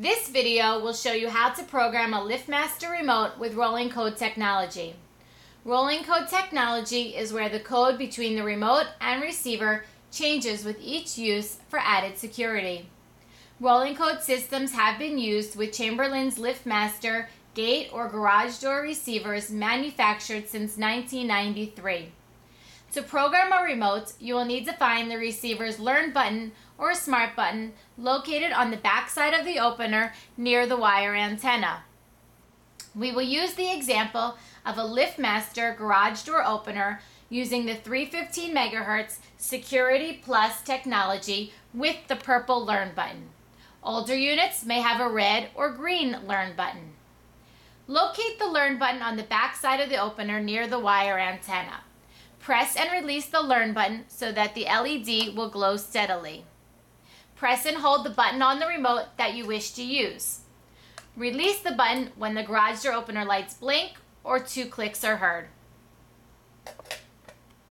This video will show you how to program a LiftMaster remote with rolling code technology. Rolling code technology is where the code between the remote and receiver changes with each use for added security. Rolling code systems have been used with Chamberlain's LiftMaster gate or garage door receivers manufactured since 1993. To program a remote, you will need to find the receiver's Learn button or Smart button located on the back side of the opener near the wire antenna. We will use the example of a LiftMaster garage door opener using the 315 MHz Security Plus technology with the purple Learn button. Older units may have a red or green Learn button. Locate the Learn button on the back side of the opener near the wire antenna. Press and release the Learn button so that the LED will glow steadily. Press and hold the button on the remote that you wish to use. Release the button when the garage door opener lights blink or two clicks are heard.